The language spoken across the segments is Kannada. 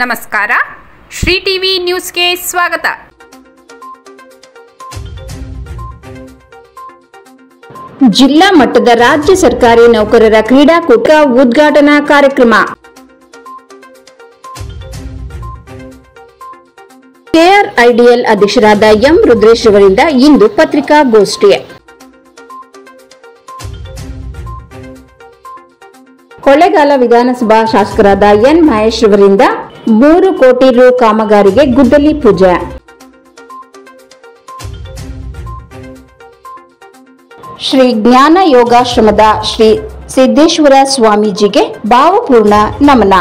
ನಮಸ್ಕಾರ. ಶ್ರೀ ಟಿವಿ ನ್ಯೂಸ್ಗೆ ಸ್ವಾಗತ. ಜಿಲ್ಲಾ ಮಟ್ಟದ ರಾಜ್ಯ ಸರ್ಕಾರಿ ನೌಕರರ ಕ್ರೀಡಾಕೂಟ ಉದ್ಘಾಟನಾ ಕಾರ್ಯಕ್ರಮ. ಕೆಆರ್ಐಡಿಎಲ್ ಅಧ್ಯಕ್ಷರಾದ ಎಂ ರುದ್ರೇಶ್ ಅವರಿಂದ ಇಂದು ಪತ್ರಿಕಾಗೋಷ್ಠಿ. ಕೊಳ್ಳೇಗಾಲ ವಿಧಾನಸಭಾ ಶಾಸಕರಾದ ಎನ್ ಮಹೇಶ್ ಅವರಿಂದ ಮೂರು ಕೋಟಿ ರು ಕಾಮಗಾರಿಗೆ ಗುದ್ದಲಿ ಪೂಜೆ. ಶ್ರೀ ಜ್ಞಾನ ಯೋಗಾಶ್ರಮದ ಶ್ರೀ ಸಿದ್ದೇಶ್ವರ ಸ್ವಾಮೀಜಿಗೆ ಭಾವಪೂರ್ಣ ನಮನ.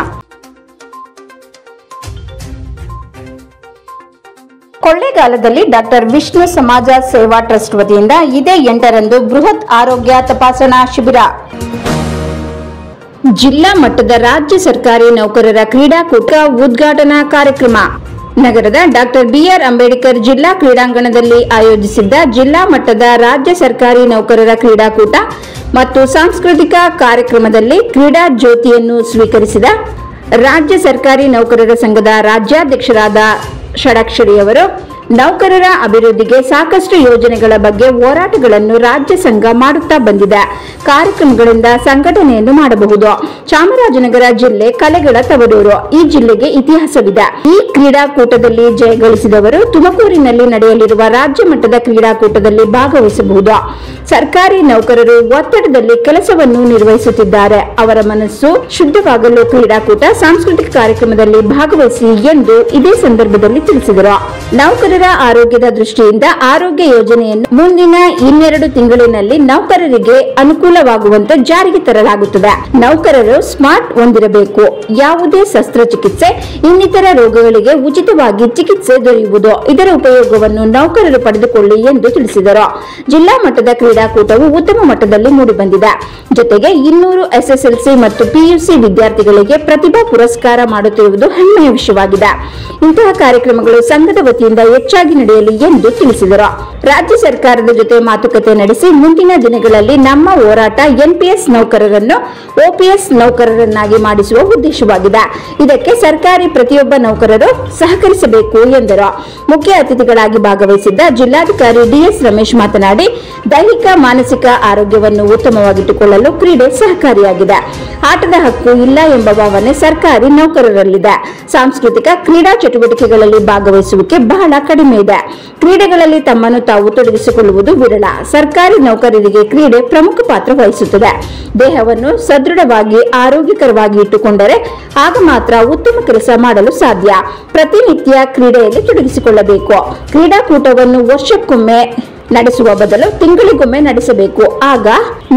ಕೊಳ್ಳೇಗಾಲದಲ್ಲಿ ಡಾಕ್ಟರ್ ವಿಷ್ಣು ಸಮಾಜ ಸೇವಾ ಟ್ರಸ್ಟ್ ವತಿಯಿಂದ ಇದೇ ಎಂಟರಂದು ಬೃಹತ್ ಆರೋಗ್ಯ ತಪಾಸಣಾ ಶಿಬಿರ. ಜಿಲ್ಲಾ ಮಟ್ಟದ ರಾಜ್ಯ ಸರ್ಕಾರಿ ನೌಕರರ ಕ್ರೀಡಾಕೂಟ ಉದ್ಘಾಟನಾ ಕಾರ್ಯಕ್ರಮ. ನಗರದ ಡಾಕ್ಟರ್ ಬಿಆರ್ ಅಂಬೇಡ್ಕರ್ ಜಿಲ್ಲಾ ಕ್ರೀಡಾಂಗಣದಲ್ಲಿ ಆಯೋಜಿಸಿದ್ದ ಜಿಲ್ಲಾ ಮಟ್ಟದ ರಾಜ್ಯ ಸರ್ಕಾರಿ ನೌಕರರ ಕ್ರೀಡಾಕೂಟ ಮತ್ತು ಸಾಂಸ್ಕೃತಿಕ ಕಾರ್ಯಕ್ರಮದಲ್ಲಿ ಕ್ರೀಡಾ ಜ್ಯೋತಿಯನ್ನು ಸ್ವೀಕರಿಸಿದ ರಾಜ್ಯ ಸರ್ಕಾರಿ ನೌಕರರ ಸಂಘದ ರಾಜ್ಯಾಧ್ಯಕ್ಷರಾದ ಷಡಕ್ಷರಿ ಅವರು ನೌಕರರ ಅಭಿವೃದ್ಧಿಗೆ ಸಾಕಷ್ಟು ಯೋಜನೆಗಳ ಬಗ್ಗೆ ಹೋರಾಟಗಳನ್ನು ರಾಜ್ಯ ಸಂಘ ಮಾಡುತ್ತಾ ಬಂದಿದೆ. ಕಾರ್ಯಕ್ರಮಗಳಿಂದ ಸಂಘಟನೆಯನ್ನು ಮಾಡಬಹುದು. ಚಾಮರಾಜನಗರ ಜಿಲ್ಲೆ ಕಲೆಗಳ ತವರೂರು ಈ ಜಿಲ್ಲೆಗೆ ಇತಿಹಾಸವಿದೆ. ಈ ಕ್ರೀಡಾಕೂಟದಲ್ಲಿ ಜಯಗಳಿಸಿದವರು ತುಮಕೂರಿನಲ್ಲಿ ನಡೆಯಲಿರುವ ರಾಜ್ಯ ಮಟ್ಟದ ಕ್ರೀಡಾಕೂಟದಲ್ಲಿ ಭಾಗವಹಿಸಬಹುದು. ಸರ್ಕಾರಿ ನೌಕರರು ಒತ್ತಡದಲ್ಲಿ ಕೆಲಸವನ್ನು ನಿರ್ವಹಿಸುತ್ತಿದ್ದಾರೆ. ಅವರ ಮನಸ್ಸು ಶುದ್ಧವಾಗಲು ಕ್ರೀಡಾಕೂಟ, ಸಾಂಸ್ಕೃತಿಕ ಕಾರ್ಯಕ್ರಮದಲ್ಲಿ ಭಾಗವಹಿಸಿ ಎಂದು ಇದೇ ಸಂದರ್ಭದಲ್ಲಿ ತಿಳಿಸಿದರು. ನೌಕರರ ಆರೋಗ್ಯದ ದೃಷ್ಟಿಯಿಂದ ಆರೋಗ್ಯ ಯೋಜನೆಯನ್ನು ಮುಂದಿನ ಇನ್ನೆರಡು ತಿಂಗಳಿನಲ್ಲಿ ನೌಕರರಿಗೆ ಅನುಕೂಲವಾಗುವಂತೆ ಜಾರಿಗೆ ತರಲಾಗುತ್ತದೆ. ನೌಕರರು ಸ್ಮಾರ್ಟ್ ಹೊಂದಿರಬೇಕು. ಯಾವುದೇ ಶಸ್ತ್ರಚಿಕಿತ್ಸೆ, ಇನ್ನಿತರ ರೋಗಗಳಿಗೆ ಉಚಿತವಾಗಿ ಚಿಕಿತ್ಸೆ ದೊರೆಯುವುದು ಇದರ ಉಪಯೋಗವನ್ನು ನೌಕರರು ಪಡೆದುಕೊಳ್ಳಿ ಎಂದು ತಿಳಿಸಿದರು. ಜಿಲ್ಲಾ ಮಟ್ಟದ ಕ್ರೀಡಾಕೂಟವು ಉತ್ತಮ ಮಟ್ಟದಲ್ಲಿ ಮೂಡಿಬಂದಿದೆ. ಜೊತೆಗೆ ಇನ್ನೂರು ಎಸ್ಎಸ್ಎಲ್ಸಿ ಮತ್ತು ಪಿಯುಸಿ ವಿದ್ಯಾರ್ಥಿಗಳಿಗೆ ಪ್ರತಿಭಾ ಪುರಸ್ಕಾರ ಮಾಡುತ್ತಿರುವುದು ಹೆಮ್ಮೆಯ ವಿಷಯವಾಗಿದೆ. ಇಂತಹ ಕಾರ್ಯಕ್ರಮಗಳು ಸಂಘದ ವತಿಯಿಂದ ಹೆಚ್ಚಾಗಿ ನಡೆಯಲಿ ಎಂದು ತಿಳಿಸಿದರು. ರಾಜ್ಯ ಸರ್ಕಾರದ ಜೊತೆ ಮಾತುಕತೆ ನಡೆಸಿ ಮುಂದಿನ ದಿನಗಳಲ್ಲಿ ನಮ್ಮ ಹೋರಾಟ ಎನ್ಪಿಎಸ್ ನೌಕರರನ್ನು ಓಪಿಎಸ್ ನೌಕರರನ್ನಾಗಿ ಮಾಡಿಸುವ ಉದ್ದೇಶವಾಗಿದೆ. ಇದಕ್ಕೆ ಸರ್ಕಾರಿ ಪ್ರತಿಯೊಬ್ಬ ನೌಕರರು ಸಹಕರಿಸಬೇಕು ಎಂದರು. ಮುಖ್ಯ ಅತಿಥಿಗಳಾಗಿ ಭಾಗವಹಿಸಿದ್ದ ಜಿಲ್ಲಾಧಿಕಾರಿ ಡಿಎಸ್ ರಮೇಶ್ ಮಾತನಾಡಿ, ದೈಹಿಕ, ಮಾನಸಿಕ ಆರೋಗ್ಯವನ್ನು ಉತ್ತಮವಾಗಿಟ್ಟುಕೊಳ್ಳಲು ಕ್ರೀಡೆ ಸಹಕಾರಿಯಾಗಿದೆ. ಆಟದ ಹಕ್ಕು ಇಲ್ಲ ಎಂಬ ಭಾವನೆ ಸರ್ಕಾರಿ ನೌಕರರಲ್ಲಿದೆ. ಸಾಂಸ್ಕೃತಿಕ ಕ್ರೀಡಾ ಚಟುವಟಿಕೆಗಳಲ್ಲಿ ಭಾಗವಹಿಸುವಿಕೆ ಬಹಳ ಕಡಿಮೆ ಇದೆ. ಕ್ರೀಡೆಗಳಲ್ಲಿ ತಮ್ಮನ್ನು ತಾವು ತೊಡಗಿಸಿಕೊಳ್ಳುವುದು ವಿರಳ. ಸರ್ಕಾರಿ ನೌಕರರಿಗೆ ಕ್ರೀಡೆ ಪ್ರಮುಖ ಪಾತ್ರ ವಹಿಸುತ್ತದೆ. ದೇಹವನ್ನು ಸದೃಢವಾಗಿ, ಆರೋಗ್ಯಕರವಾಗಿ ಇಟ್ಟುಕೊಂಡರೆ ಆಗ ಮಾತ್ರ ಉತ್ತಮ ಕೆಲಸ ಮಾಡಲು ಸಾಧ್ಯ. ಪ್ರತಿನಿತ್ಯ ಕ್ರೀಡೆಯಲ್ಲಿ ತೊಡಗಿಸಿಕೊಳ್ಳಬೇಕು. ಕ್ರೀಡಾಕೂಟವನ್ನು ವರ್ಷಕ್ಕೊಮ್ಮೆ ನಡೆಸುವ ಬದಲು ತಿಂಗಳಿಗೊಮ್ಮೆ ನಡೆಸಬೇಕು. ಆಗ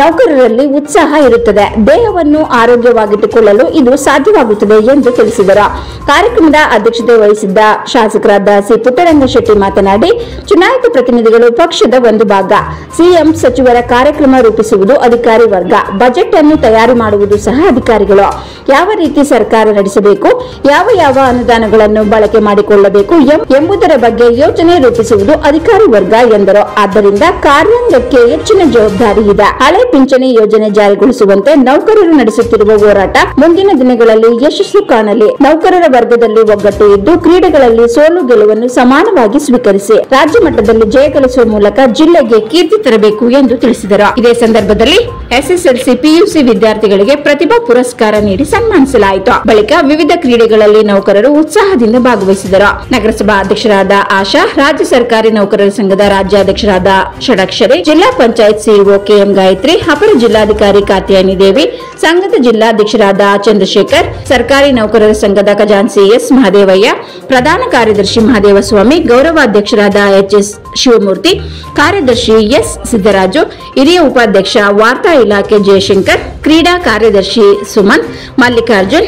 ನೌಕರರಲ್ಲಿ ಉತ್ಸಾಹ ಇರುತ್ತದೆ. ದೇಹವನ್ನು ಆರೋಗ್ಯವಾಗಿಟ್ಟುಕೊಳ್ಳಲು ಇದು ಸಾಧ್ಯವಾಗುತ್ತದೆ ಎಂದು ತಿಳಿಸಿದರು. ಕಾರ್ಯಕ್ರಮದ ಅಧ್ಯಕ್ಷತೆ ವಹಿಸಿದ್ದ ಶಾಸಕರಾದ ಸಿ ಪುಟ್ಟರಂಗ ಶೆಟ್ಟಿ ಮಾತನಾಡಿ, ಚುನಾಯಿತ ಪ್ರತಿನಿಧಿಗಳು ಪಕ್ಷದ ಒಂದು ಭಾಗ. ಸಿಎಂ ಸಚಿವರ ಕಾರ್ಯಕ್ರಮ ರೂಪಿಸುವುದು ಅಧಿಕಾರಿ ವರ್ಗ. ಬಜೆಟ್ ಅನ್ನು ತಯಾರು ಮಾಡುವುದು ಸಹ ಅಧಿಕಾರಿಗಳು. ಯಾವ ರೀತಿ ಸರ್ಕಾರ ನಡೆಸಬೇಕು, ಯಾವ ಯಾವ ಅನುದಾನಗಳನ್ನು ಬಳಕೆ ಮಾಡಿಕೊಳ್ಳಬೇಕು ಎಂಬುದರ ಬಗ್ಗೆ ಯೋಜನೆ ರೂಪಿಸುವುದು ಅಧಿಕಾರಿ ವರ್ಗ ಎಂದರು. ಆದ್ದರಿಂದ ಕಾರ್ಯಾಂಗಕ್ಕೆ ಹೆಚ್ಚಿನ ಜವಾಬ್ದಾರಿ ಇದೆ. ಹಳೆ ಪಿಂಚಣಿ ಯೋಜನೆ ಜಾರಿಗೊಳಿಸುವಂತೆ ನೌಕರರು ನಡೆಸುತ್ತಿರುವ ಹೋರಾಟ ಮುಂದಿನ ದಿನಗಳಲ್ಲಿ ಯಶಸ್ಸು ಕಾಣಲಿ. ನೌಕರರ ವರ್ಗದಲ್ಲಿ ಒಗ್ಗಟ್ಟು ಇದ್ದು ಕ್ರೀಡೆಗಳಲ್ಲಿ ಸೋಲು ಗೆಲುವನ್ನು ಸಮಾನವಾಗಿ ಸ್ವೀಕರಿಸಿ. ರಾಜ್ಯ ಮಟ್ಟದಲ್ಲಿ ಜಯ ಗಳಿಸುವ ಮೂಲಕ ಜಿಲ್ಲೆಗೆ ಕೀರ್ತಿ ತರಬೇಕು ಎಂದು ತಿಳಿಸಿದರು. ಇದೇ ಸಂದರ್ಭದಲ್ಲಿ ಎಸ್ಎಸ್ಎಲ್ಸಿ ಪಿಯುಸಿ ವಿದ್ಯಾರ್ಥಿಗಳಿಗೆ ಪ್ರತಿಭಾ ಪುರಸ್ಕಾರ ನೀಡಿ ಸನ್ಮಾನಿಸಲಾಯಿತು. ಬಳಿಕ ವಿವಿಧ ಕ್ರೀಡೆಗಳಲ್ಲಿ ನೌಕರರು ಉತ್ಸಾಹದಿಂದ ಭಾಗವಹಿಸಿದರು. ನಗರಸಭಾ ಅಧ್ಯಕ್ಷರಾದ ಆಶಾ, ರಾಜ್ಯ ಸರ್ಕಾರಿ ನೌಕರರ ಸಂಘದ ರಾಜ್ಯಾಧ್ಯಕ್ಷರಾದ ಷಡಕ್ಷರಿ, ಜಿಲ್ಲಾ ಪಂಚಾಯತ್ ಸಿಇಒ ಕೆಎಂ ಗಾಯತ್ರಿ, ಅಪರ ಜಿಲ್ಲಾಧಿಕಾರಿ ಕಾತ್ಯಾಯನಿ ದೇವಿ, ಸಂಘದ ಜಿಲ್ಲಾಧ್ಯಕ್ಷರಾದ ಚಂದ್ರಶೇಖರ್, ಸರ್ಕಾರಿ ನೌಕರರ ಸಂಘದ ಖಜಾನ್ಸಿ ಎಸ್ ಮಹದೇವಯ್ಯ, ಪ್ರಧಾನ ಕಾರ್ಯದರ್ಶಿ ಮಹದೇವಸ್ವಾಮಿ, ಗೌರವಾಧ್ಯಕ್ಷರಾದ ಎಚ್ ಎಸ್ ಶಿವಮೂರ್ತಿ, ಕಾರ್ಯದರ್ಶಿ ಎಸ್ ಸಿದ್ದರಾಜು, ಹಿರಿಯ ಉಪಾಧ್ಯಕ್ಷ ವಾರ್ತಾ ಇಲಾಖೆ ಜಯಶಂಕರ್, ಕ್ರೀಡಾ ಕಾರ್ಯದರ್ಶಿ ಸುಮನ್ ಮಲ್ಲಿಕಾರ್ಜುನ್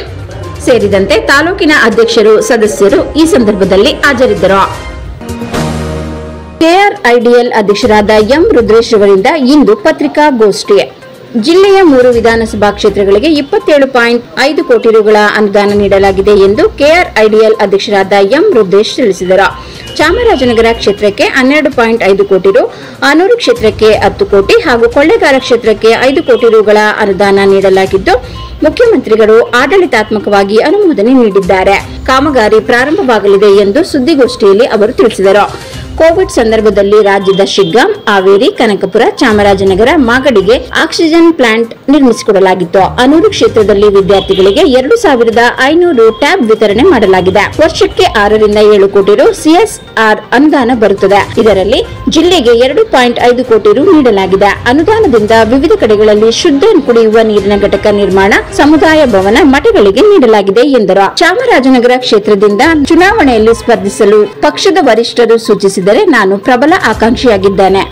ಸೇರಿದಂತೆ ತಾಲೂಕಿನ ಅಧ್ಯಕ್ಷರು, ಸದಸ್ಯರು ಈ ಸಂದರ್ಭದಲ್ಲಿ ಹಾಜರಿದ್ದರು. ಕೆಆರ್ಐಡಿಎಲ್ ಅಧ್ಯಕ್ಷರಾದ ಎಂ ರುದ್ರೇಶ್ ಅವರಿಂದ ಇಂದು ಪತ್ರಿಕಾಗೋಷ್ಠಿ. ಜಿಲ್ಲೆಯ ಮೂರು ವಿಧಾನಸಭಾ ಕ್ಷೇತ್ರಗಳಿಗೆ ಇಪ್ಪತ್ತೇಳು ಪಾಯಿಂಟ್ ಐದು ಕೋಟಿ ರುಗಳ ಅನುದಾನ ನೀಡಲಾಗಿದೆ ಎಂದು ಕೆಆರ್ಐಡಿಎಲ್ ಅಧ್ಯಕ್ಷರಾದ ಎಂ ರುದ್ರೇಶ್ ತಿಳಿಸಿದರು. ಚಾಮರಾಜನಗರ ಕ್ಷೇತ್ರಕ್ಕೆ ಹನ್ನೆರಡು ಪಾಯಿಂಟ್ ಐದು ಕೋಟಿ ರು, ಆನೂರು ಕ್ಷೇತ್ರಕ್ಕೆ ಹತ್ತು ಕೋಟಿ ಹಾಗೂ ಕೊಳ್ಳೇಗಾಲ ಕ್ಷೇತ್ರಕ್ಕೆ ಐದು ಕೋಟಿ ರುಗಳ ಅನುದಾನ ನೀಡಲಾಗಿದ್ದು ಮುಖ್ಯಮಂತ್ರಿಗಳು ಆಡಳಿತಾತ್ಮಕವಾಗಿ ಅನುಮೋದನೆ ನೀಡಿದ್ದಾರೆ. ಕಾಮಗಾರಿ ಪ್ರಾರಂಭವಾಗಲಿದೆ ಎಂದು ಸುದ್ದಿಗೋಷ್ಠಿಯಲ್ಲಿ ಅವರು ತಿಳಿಸಿದರು. ಕೋವಿಡ್ ಸಂದರ್ಭದಲ್ಲಿ ರಾಜ್ಯದ ಶಿಗ್ಗಾಂ, ಹಾವೇರಿ, ಕನಕಪುರ, ಚಾಮರಾಜನಗರ, ಮಾಗಡಿಗೆ ಆಕ್ಸಿಜನ್ ಪ್ಲಾಂಟ್ ನಿರ್ಮಿಸಿಕೊಡಲಾಗಿತ್ತು. ಅನೂರು ಕ್ಷೇತ್ರದಲ್ಲಿ ವಿದ್ಯಾರ್ಥಿಗಳಿಗೆ ಎರಡು ಸಾವಿರದ ಐನೂರು ಟ್ಯಾಬ್ ವಿತರಣೆ ಮಾಡಲಾಗಿದೆ. ವರ್ಷಕ್ಕೆ ಆರರಿಂದ ಏಳು ಕೋಟಿ ರು ಸಿಎಸ್ಆರ್ ಅನುದಾನ ಬರುತ್ತದೆ. ಇದರಲ್ಲಿ ಜಿಲ್ಲೆಗೆ ಎರಡು ಪಾಯಿಂಟ್ ಐದು ಕೋಟಿ ರು ನೀಡಲಾಗಿದೆ. ಅನುದಾನದಿಂದ ವಿವಿಧ ಕಡೆಗಳಲ್ಲಿ ಶುದ್ಧ ಕುಡಿಯುವ ನೀರಿನ ಘಟಕ ನಿರ್ಮಾಣ, ಸಮುದಾಯ ಭವನ ಮಠಗಳಿಗೆ ನೀಡಲಾಗಿದೆ ಎಂದರು. ಚಾಮರಾಜನಗರ ಕ್ಷೇತ್ರದಿಂದ ಚುನಾವಣೆಯಲ್ಲಿ ಸ್ಪರ್ಧಿಸಲು ಪಕ್ಷದ ವರಿಷ್ಠರು ಸೂಚಿಸಿದರೆ ನಾನು ಪ್ರಬಲ ಆಕಾಂಕ್ಷಿಯಾಗಿದ್ದೇನೆ.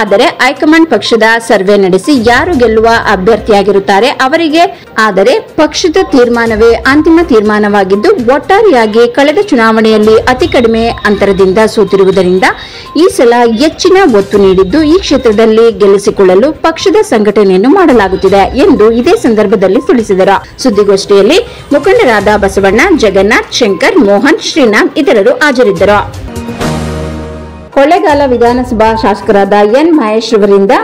ಆದರೆ ಹೈಕಮಾಂಡ್ ಪಕ್ಷದ ಸರ್ವೆ ನಡೆಸಿ ಯಾರು ಗೆಲ್ಲುವ ಅಭ್ಯರ್ಥಿಯಾಗಿರುತ್ತಾರೆ ಅವರಿಗೆ, ಆದರೆ ಪಕ್ಷದ ತೀರ್ಮಾನವೇ ಅಂತಿಮ ತೀರ್ಮಾನವಾಗಿದ್ದು ಒಟ್ಟಾರೆಯಾಗಿ ಕಳೆದ ಚುನಾವಣೆಯಲ್ಲಿ ಅತಿ ಕಡಿಮೆ ಅಂತರದಿಂದ ಸೋತಿರುವುದರಿಂದ ಈ ಸಲ ಹೆಚ್ಚಿನ ಒತ್ತು ನೀಡಿದ್ದು ಈ ಕ್ಷೇತ್ರದಲ್ಲಿ ಗೆಲ್ಲಿಸಿಕೊಳ್ಳಲು ಪಕ್ಷದ ಸಂಘಟನೆಯನ್ನು ಮಾಡಲಾಗುತ್ತಿದೆ ಎಂದು ಇದೇ ಸಂದರ್ಭದಲ್ಲಿ ತಿಳಿಸಿದರು. ಸುದ್ದಿಗೋಷ್ಠಿಯಲ್ಲಿ ಮುಖಂಡರಾದ ಬಸವಣ್ಣ, ಜಗನ್ನಾಥ್, ಶಂಕರ್, ಮೋಹನ್ ಶ್ರೀನಾಥ್ ಇತರರು ಹಾಜರಿದ್ದರು. ಕೊಳ್ಳೇಗಾಲ ವಿಧಾನಸಭಾ ಶಾಸಕರಾದ ಎನ್ ಮಹೇಶ್ ಅವರಿಂದ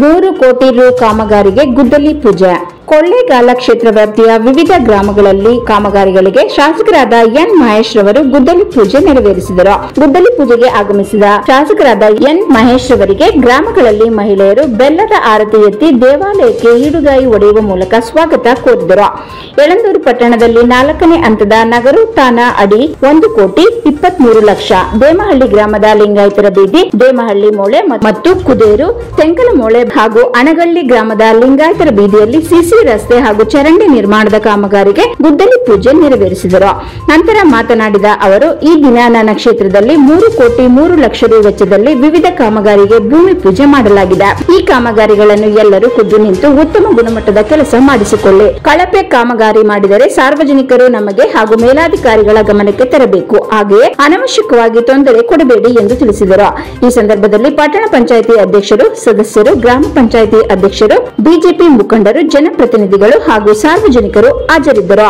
ಮೂರು ಕೋಟಿ ರು ಕಾಮಗಾರಿಗೆ ಗುದ್ದಲಿ ಪೂಜೆ. ಕೊಳ್ಳೇಗಾಲ ಕ್ಷೇತ್ರ ವ್ಯಾಪ್ತಿಯ ವಿವಿಧ ಗ್ರಾಮಗಳಲ್ಲಿ ಕಾಮಗಾರಿಗಳಿಗೆ ಶಾಸಕರಾದ ಎನ್ ಮಹೇಶ್ ರವರು ಗುದ್ದಲಿ ಪೂಜೆ ನೆರವೇರಿಸಿದರು. ಗುದ್ದಲಿ ಪೂಜೆಗೆ ಆಗಮಿಸಿದ ಶಾಸಕರಾದ ಎನ್ ಮಹೇಶ್ ರವರಿಗೆ ಗ್ರಾಮಗಳಲ್ಲಿ ಮಹಿಳೆಯರು ಬೆಲ್ಲದ ಆರತಿ ಎತ್ತಿ ದೇವಾಲಯಕ್ಕೆ ಈಡುಗಾಯಿ ಒಡೆಯುವ ಮೂಲಕ ಸ್ವಾಗತ ಕೋರಿದರು. ಯಳಂದೂರು ಪಟ್ಟಣದಲ್ಲಿ ನಾಲ್ಕನೇ ಹಂತದ ನಗರೋತ್ಥಾನ ಅಡಿ ಒಂದು ಕೋಟಿ ಇಪ್ಪತ್ಮೂರು ಲಕ್ಷ. ದೇಮಹಳ್ಳಿ ಗ್ರಾಮದ ಲಿಂಗಾಯತರ ಬೀದಿ, ದೇಮಹಳ್ಳಿ ಮೂಳೆ ಮತ್ತು ಕುದೇರು, ತೆಂಕಲಮೂಳೆ ಹಾಗೂ ಅಣಗಳ್ಳಿ ಗ್ರಾಮದ ಲಿಂಗಾಯತರ ಬೀದಿಯಲ್ಲಿ ಸಿಸಿ ರಸ್ತೆ ಹಾಗೂ ಚರಂಡಿ ನಿರ್ಮಾಣದ ಕಾಮಗಾರಿಗೆ ಗುದ್ದಲಿ ಪೂಜೆ ನೆರವೇರಿಸಿದರು. ನಂತರ ಮಾತನಾಡಿದ ಅವರು, ಈ ದಿನ ನನ್ನ ಕ್ಷೇತ್ರದಲ್ಲಿ ಮೂರು ಕೋಟಿ ಮೂರು ಲಕ್ಷ ರು ವೆಚ್ಚದಲ್ಲಿ ವಿವಿಧ ಕಾಮಗಾರಿಗೆ ಭೂಮಿ ಪೂಜೆ ಮಾಡಲಾಗಿದೆ. ಈ ಕಾಮಗಾರಿಗಳನ್ನು ಎಲ್ಲರೂ ಖುದ್ದು ನಿಂತು ಉತ್ತಮ ಗುಣಮಟ್ಟದ ಕೆಲಸ ಮಾಡಿಸಿಕೊಳ್ಳಿ. ಕಳಪೆ ಕಾಮಗಾರಿ ಮಾಡಿದರೆ ಸಾರ್ವಜನಿಕರು ನಮಗೆ ಹಾಗೂ ಮೇಲಾಧಿಕಾರಿಗಳ ಗಮನಕ್ಕೆ ತರಬೇಕು. ಹಾಗೆಯೇ ಅನವಶ್ಯಕವಾಗಿ ತೊಂದರೆ ಕೊಡಬೇಡಿ ಎಂದು ತಿಳಿಸಿದರು. ಈ ಸಂದರ್ಭದಲ್ಲಿ ಪಟ್ಟಣ ಪಂಚಾಯಿತಿ ಅಧ್ಯಕ್ಷರು, ಸದಸ್ಯರು, ಗ್ರಾಮ ಪಂಚಾಯಿತಿ ಅಧ್ಯಕ್ಷರು, ಬಿಜೆಪಿ ಮುಖಂಡರು ಜನಪ್ರತಿನಿಧಿಗಳು ಹಾಗೂ ಸಾರ್ವಜನಿಕರು ಹಾಜರಿದ್ದರು.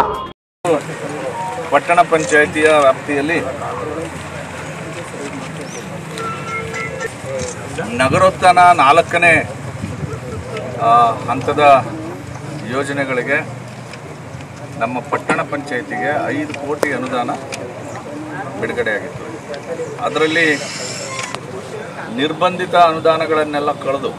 ಪಟ್ಟಣ ಪಂಚಾಯಿತಿಯ ವ್ಯಾಪ್ತಿಯಲ್ಲಿ ನಗರೋತ್ಥಾನ ನಾಲ್ಕನೇ ಹಂತದ ಯೋಜನೆಗಳಿಗೆ ನಮ್ಮ ಪಟ್ಟಣ ಪಂಚಾಯಿತಿಗೆ ಐದು ಕೋಟಿ ಅನುದಾನ ಬಿಡುಗಡೆಯಾಗಿತ್ತು. ಅದರಲ್ಲಿ ನಿರ್ಬಂಧಿತ ಅನುದಾನಗಳನ್ನೆಲ್ಲ ಕಳೆದು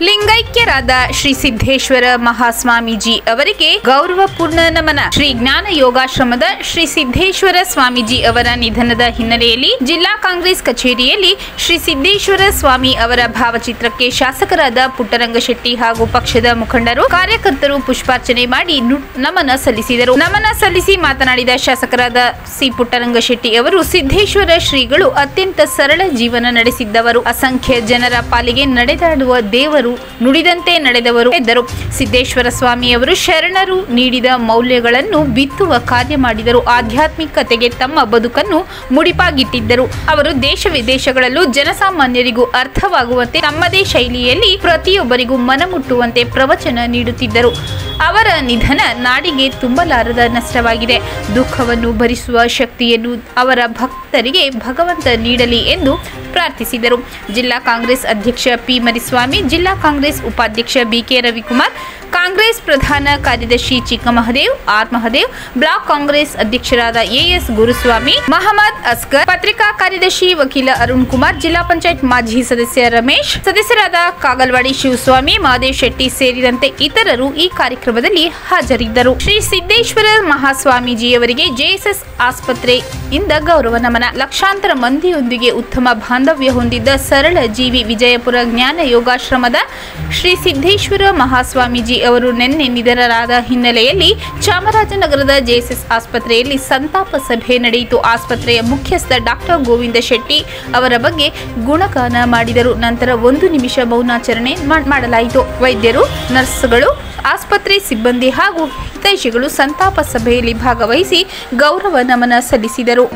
ಲಿಂಗೈಕ್ಯರಾದ ಶ್ರೀ ಸಿದ್ದೇಶ್ವರ ಮಹಾಸ್ವಾಮೀಜಿ ಅವರಿಗೆ ಗೌರವಪೂರ್ಣ ನಮನ. ಶ್ರೀ ಜ್ಞಾನ ಯೋಗಾಶ್ರಮದ ಶ್ರೀ ಸಿದ್ದೇಶ್ವರ ಸ್ವಾಮೀಜಿ ಅವರ ನಿಧನದ ಹಿನ್ನೆಲೆಯಲ್ಲಿ ಜಿಲ್ಲಾ ಕಾಂಗ್ರೆಸ್ ಕಚೇರಿಯಲ್ಲಿ ಶ್ರೀ ಸಿದ್ದೇಶ್ವರ ಸ್ವಾಮಿ ಅವರ ಭಾವಚಿತ್ರಕ್ಕೆ ಶಾಸಕರಾದ ಪುಟ್ಟರಂಗಶೆಟ್ಟಿ ಹಾಗೂ ಪಕ್ಷದ ಮುಖಂಡರು, ಕಾರ್ಯಕರ್ತರು ಪುಷ್ಪಾರ್ಚನೆ ಮಾಡಿ ನಮನ ಸಲ್ಲಿಸಿದರು. ನಮನ ಸಲ್ಲಿಸಿ ಮಾತನಾಡಿದ ಶಾಸಕರಾದ ಸಿ ಪುಟ್ಟರಂಗಶೆಟ್ಟಿ ಅವರು ಸಿದ್ದೇಶ್ವರ ಶ್ರೀಗಳು ಅತ್ಯಂತ ಸರಳ ಜೀವನ ನಡೆಸಿದ್ದವರು. ಅಸಂಖ್ಯ ಜನರ ಪಾಲಿಗೆ ನಡೆದಾಡುವ ದೇವರು ನುಡಿದಂತೆ ನಡೆದವರು ಎಂದರು ಸಿದ್ದೇಶ್ವರ ಸ್ವಾಮಿಯವರು ಶರಣರು ನೀಡಿದ ಮೌಲ್ಯಗಳನ್ನು ಬಿತ್ತುವ ಕಾರ್ಯ ಮಾಡಿದರು. ಆಧ್ಯಾತ್ಮಿಕತೆಗೆ ತಮ್ಮ ಬದುಕನ್ನು ಮುಡಿಪಾಗಿಟ್ಟಿದ್ದರು. ಅವರು ದೇಶ ವಿದೇಶಗಳಲ್ಲೂ ಜನಸಾಮಾನ್ಯರಿಗೂ ಅರ್ಥವಾಗುವಂತೆ ತಮ್ಮದೇ ಶೈಲಿಯಲ್ಲಿ ಪ್ರತಿಯೊಬ್ಬರಿಗೂ ಮನಮುಟ್ಟುವಂತೆ ಪ್ರವಚನ ನೀಡುತ್ತಿದ್ದರು. ಅವರ ನಿಧನ ನಾಡಿಗೆ ತುಂಬಲಾರದ ನಷ್ಟವಾಗಿದೆ. ದುಃಖವನ್ನು ಭರಿಸುವ ಶಕ್ತಿಯನ್ನು ಅವರ ಭಕ್ತರಿಗೆ ಭಗವಂತ ನೀಡಲಿ ಎಂದು ಪ್ರಾರ್ಥಿಸಿದರು. ಜಿಲ್ಲಾ ಕಾಂಗ್ರೆಸ್ ಅಧ್ಯಕ್ಷ ಪಿ ಮರಿಸ್ವಾಮಿ, ಜಿಲ್ಲಾ ಕಾಂಗ್ರೆಸ್ ಉಪಾಧ್ಯಕ್ಷ ಬಿಕೆ ರವಿಕುಮಾರ್ ಕಾಂಗ್ರೆಸ್ ಪ್ರಧಾನ ಕಾರ್ಯದರ್ಶಿ ಚಿಕ್ಕಮಹದೇವ್, ಆರ್ ಮಹದೇವ್, ಬ್ಲಾಕ್ ಕಾಂಗ್ರೆಸ್ ಅಧ್ಯಕ್ಷರಾದ ಎಎಸ್ ಗುರುಸ್ವಾಮಿ, ಮಹಮ್ಮದ್ ಅಸ್ಕರ್, ಪತ್ರಿಕಾ ಕಾರ್ಯದರ್ಶಿ ವಕೀಲ ಅರುಣ್ ಕುಮಾರ್, ಜಿಲ್ಲಾ ಪಂಚಾಯತ್ ಮಾಜಿ ಸದಸ್ಯ ರಮೇಶ್, ಸದಸ್ಯರಾದ ಕಾಗಲ್ವಾಡಿ ಶಿವಸ್ವಾಮಿ ಮಹದೇವ್ ಶೆಟ್ಟಿ ಸೇರಿದಂತೆ ಇತರರು ಈ ಕಾರ್ಯಕ್ರಮದಲ್ಲಿ ಹಾಜರಿದ್ದರು. ಶ್ರೀ ಸಿದ್ದೇಶ್ವರ ಮಹಾಸ್ವಾಮೀಜಿಯವರಿಗೆ ಜೆಎಸ್ಎಸ್ ಆಸ್ಪತ್ರೆಯಿಂದ ಗೌರವ ನಮನ. ಲಕ್ಷಾಂತರ ಮಂದಿಯೊಂದಿಗೆ ಉತ್ತಮ ಬಾಂಧವ್ಯ ಹೊಂದಿದ್ದ ಸರಳ ಜೀವಿ ವಿಜಯಪುರ ಜ್ಞಾನ ಯೋಗಾಶ್ರಮದ ಶ್ರೀ ಸಿದ್ದೇಶ್ವರ ಮಹಾಸ್ವಾಮೀಜಿ ಅವರು ನಿನ್ನೆ ನಿಧನರಾದ ಹಿನ್ನೆಲೆಯಲ್ಲಿ ಚಾಮರಾಜನಗರದ ಜೆಎಸ್ಎಸ್ ಆಸ್ಪತ್ರೆಯಲ್ಲಿ ಸಂತಾಪ ಸಭೆ ನಡೆಯಿತು. ಆಸ್ಪತ್ರೆಯ ಮುಖ್ಯಸ್ಥ ಡಾಕ್ಟರ್ ಗೋವಿಂದ ಶೆಟ್ಟಿ ಅವರ ಬಗ್ಗೆ ಗುಣಗಾನ ಮಾಡಿದರು. ನಂತರ ಒಂದು ನಿಮಿಷ ಮೌನಾಚರಣೆ ಮಾಡಲಾಯಿತು. ವೈದ್ಯರು, ನರ್ಸ್ಗಳು, ಆಸ್ಪತ್ರೆ ಸಿಬ್ಬಂದಿ ಹಾಗೂ ಹಿತೈಷಿಗಳು ಸಂತಾಪ ಸಭೆಯಲ್ಲಿ ಭಾಗವಹಿಸಿ ಗೌರವ ನಮನ ಸಲ್ಲಿಸಿದರು.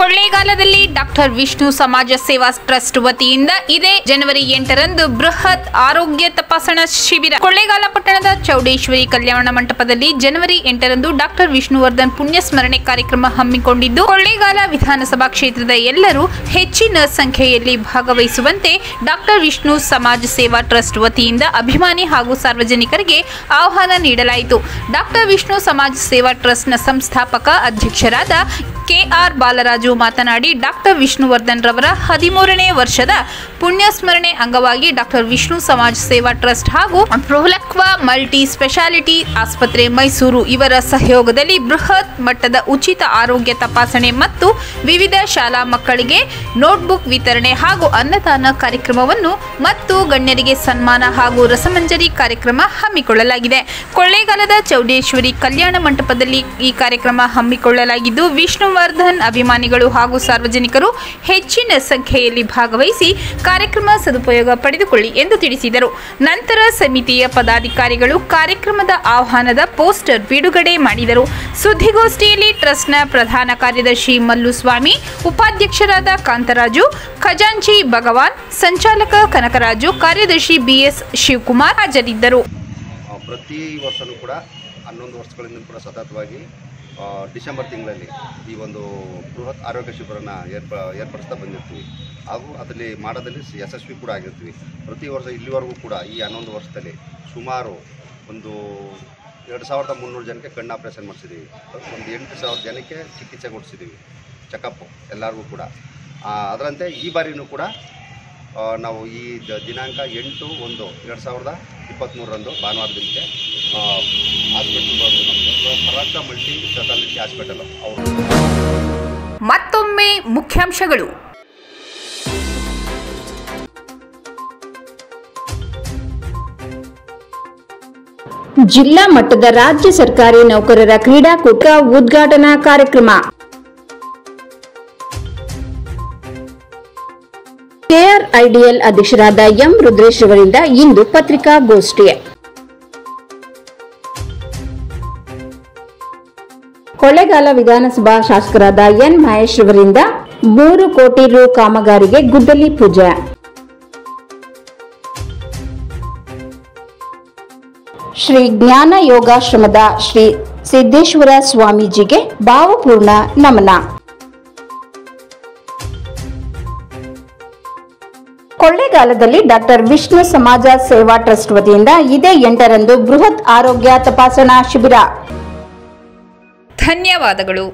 ಕೊಳ್ಳೇಗಾಲದಲ್ಲಿ ಡಾಕ್ಟರ್ ವಿಷ್ಣು ಸಮಾಜ ಸೇವಾ ಟ್ರಸ್ಟ್ ವತಿಯಿಂದ ಇದೇ ಜನವರಿ ಎಂಟರಂದು ಬೃಹತ್ ಆರೋಗ್ಯ ತಪಾಸಣೆ ಶಿಬಿರ. ಕೊಳ್ಳೇಗಾಲ ಪಟ್ಟಣದ ಚೌಡೇಶ್ವರಿ ಕಲ್ಯಾಣ ಮಂಟಪದಲ್ಲಿ ಜನವರಿ ಎಂಟರಂದು ಡಾಕ್ಟರ್ ವಿಷ್ಣುವರ್ಧನ್ ಪುಣ್ಯ ಸ್ಮರಣೆ ಕಾರ್ಯಕ್ರಮ ಹಮ್ಮಿಕೊಂಡಿದ್ದು, ಕೊಳ್ಳೇಗಾಲ ವಿಧಾನಸಭಾ ಕ್ಷೇತ್ರದ ಎಲ್ಲರೂ ಹೆಚ್ಚಿನ ಸಂಖ್ಯೆಯಲ್ಲಿ ಭಾಗವಹಿಸುವಂತೆ ಡಾಕ್ಟರ್ ವಿಷ್ಣು ಸಮಾಜ ಸೇವಾ ಟ್ರಸ್ಟ್ ವತಿಯಿಂದ ಅಭಿಮಾನಿ ಹಾಗೂ ಸಾರ್ವಜನಿಕರಿಗೆ ಆಹ್ವಾನ ನೀಡಲಾಯಿತು. ಡಾಕ್ಟರ್ ವಿಷ್ಣು ಸಮಾಜ ಸೇವಾ ಟ್ರಸ್ಟ್ನ ಸಂಸ್ಥಾಪಕ ಅಧ್ಯಕ್ಷರಾದ ಕೆಆರ್ ಬಾಲರಾಜು ಮಾತನಾಡಿ, ಡಾಕ್ಟರ್ ವಿಷ್ಣುವರ್ಧನ್ ರವರ ಹದಿಮೂರನೇ ವರ್ಷದ ಪುಣ್ಯ ಸ್ಮರಣೆ ಅಂಗವಾಗಿ ಡಾಕ್ಟರ್ ವಿಷ್ಣು ಸಮಾಜ ಸೇವಾ ಟ್ರಸ್ಟ್ ಹಾಗೂ ಪ್ರೊಹ್ಲಕ್ವ ಮಲ್ಟಿ ಸ್ಪೆಷಾಲಿಟಿ ಆಸ್ಪತ್ರೆ ಮೈಸೂರು ಇವರ ಸಹಯೋಗದಲ್ಲಿ ಬೃಹತ್ ಮಟ್ಟದ ಉಚಿತ ಆರೋಗ್ಯ ತಪಾಸಣೆ ಮತ್ತು ವಿವಿಧ ಶಾಲಾ ಮಕ್ಕಳಿಗೆ ನೋಟ್ಬುಕ್ ವಿತರಣೆ ಹಾಗೂ ಅನ್ನದಾನ ಕಾರ್ಯಕ್ರಮವನ್ನು ಮತ್ತು ಗಣ್ಯರಿಗೆ ಸನ್ಮಾನ ಹಾಗೂ ರಸಮಂಜರಿ ಕಾರ್ಯಕ್ರಮ ಹಮ್ಮಿಕೊಳ್ಳಲಾಗಿದೆ. ಕೊಳ್ಳೇಗಾಲದ ಚೌಡೇಶ್ವರಿ ಕಲ್ಯಾಣ ಮಂಟಪದಲ್ಲಿ ಈ ಕಾರ್ಯಕ್ರಮ ಹಮ್ಮಿಕೊಳ್ಳಲಾಗಿದ್ದು, ವಿಷ್ಣುವರ್ಧನ್ ಅಭಿಮಾನಿಗಳು ಹಾಗೂ ಸಾರ್ವಜನಿಕರು ಹೆಚ್ಚಿನ ಸಂಖ್ಯೆಯಲ್ಲಿ ಭಾಗವಹಿಸಿ ಕಾರ್ಯಕ್ರಮ ಸದುಪಯೋಗ ಪಡೆದುಕೊಳ್ಳಿ ಎಂದು ತಿಳಿಸಿದರು. ನಂತರ ಸಮಿತಿಯ ಪದಾಧಿಕಾರಿಗಳು ಕಾರ್ಯಕ್ರಮದ ಆಹ್ವಾನದ ಪೋಸ್ಟರ್ ಬಿಡುಗಡೆ ಮಾಡಿದರು. ಸುದ್ದಿಗೋಷ್ಠಿಯಲ್ಲಿ ಟ್ರಸ್ಟ್ನ ಪ್ರಧಾನ ಕಾರ್ಯದರ್ಶಿ ಮಲ್ಲುಸ್ವಾಮಿ, ಉಪಾಧ್ಯಕ್ಷರಾದ ಕಾಂತರಾಜು, ಖಜಾಂಚಿ ಭಗವಾನ್, ಸಂಚಾಲಕ ಕನಕರಾಜು, ಕಾರ್ಯದರ್ಶಿ ಬಿಎಸ್ ಶಿವಕುಮಾರ್ ಹಾಜರಿದ್ದರು. ಪ್ರತಿ ವರ್ಷನೂ ಕೂಡ ಹನ್ನೊಂದು ವರ್ಷಗಳಿಂದ ಕೂಡ ಸತತವಾಗಿ ಡಿಸೆಂಬರ್ ತಿಂಗಳಲ್ಲಿ ಈ ಒಂದು ಬೃಹತ್ ಆರೋಗ್ಯ ಶಿಬಿರನ ಏರ್ಪ, ಏರ್ಪಡಿಸ್ತಾ ಬಂದಿರ್ತೀವಿ. ಹಾಗೂ ಅದರಲ್ಲಿ ಮಾಡೋದಲ್ಲಿ ಯಶಸ್ವಿ ಕೂಡ ಆಗಿರ್ತೀವಿ. ಪ್ರತಿ ವರ್ಷ ಇಲ್ಲಿವರೆಗೂ ಕೂಡ ಈ ಹನ್ನೊಂದು ವರ್ಷದಲ್ಲಿ ಸುಮಾರು ಒಂದು ಎರಡು ಸಾವಿರದ ಮುನ್ನೂರು ಜನಕ್ಕೆ ಕಣ್ಣು ಆಪ್ರೇಷನ್ ಮಾಡಿಸಿದ್ದೀವಿ. ಒಂದು ಎಂಟು ಸಾವಿರ ಜನಕ್ಕೆ ಚಿಕಿತ್ಸೆ ಕೊಡಿಸಿದ್ದೀವಿ. ಚೆಕಪ್ಪು ಎಲ್ಲರಿಗೂ ಕೂಡ. ಅದರಂತೆ ಈ ಬಾರಿಯೂ ಕೂಡ ನಾವು ಈ ದಿನಾಂಕ ಎಂಟು ಒಂದು ಎರಡು ಸಾವಿರದ ಇಪ್ಪತ್ತ್ಮೂರರಂದು ಭಾನುವಾರ ದಿನಕ್ಕೆ ಹಾಸ್ಪಿಟಲ್ ಬಂದು ನಮ್ಮದು ಮಲ್ಟಿ ಸ್ಪೆಷಾಲಿಟಿ ಹಾಸ್ಪಿಟಲ್ ಅವರು ಮತ್ತೊಮ್ಮೆ ಮುಖ್ಯಾಂಶಗಳು. ಜಿಲ್ಲಾ ಮಟ್ಟದ ರಾಜ್ಯ ಸರ್ಕಾರಿ ನೌಕರರ ಕ್ರೀಡಾಕೂಟ ಉದ್ಘಾಟನಾ ಕಾರ್ಯಕ್ರಮ. ಕೆಆರ್ಐಡಿಎಲ್ ಅಧ್ಯಕ್ಷರಾದ ಎಂ ರುದ್ರೇಶ್ ಅವರಿಂದ ಇಂದು ಪತ್ರಿಕಾಗೋಷ್ಠಿ. ಕೊಳ್ಳೇಗಾಲ ವಿಧಾನಸಭಾ ಶಾಸಕರಾದ ಎನ್ ಮಹೇಶ್ ಅವರಿಂದ ಮೂರು ಕೋಟಿ ರು ಕಾಮಗಾರಿಗೆ ಗುದ್ದಲಿ ಪೂಜೆ. ಶ್ರೀ ಜ್ಞಾನ ಯೋಗಾಶ್ರಮದ ಶ್ರೀ ಸಿದ್ದೇಶ್ವರ ಸ್ವಾಮೀಜಿಗೆ ಭಾವಪೂರ್ಣ ನಮನ. ಕೊಳ್ಳೇಗಾಲದಲ್ಲಿ ಡಾಕ್ಟರ್ ವಿಷ್ಣು ಸಮಾಜ ಸೇವಾ ಟ್ರಸ್ಟ್ ವತಿಯಿಂದ ಇದೇ ಎಂಟರಂದು ಬೃಹತ್ ಆರೋಗ್ಯ ತಪಾಸಣಾ ಶಿಬಿರ. ಧನ್ಯವಾದಗಳು.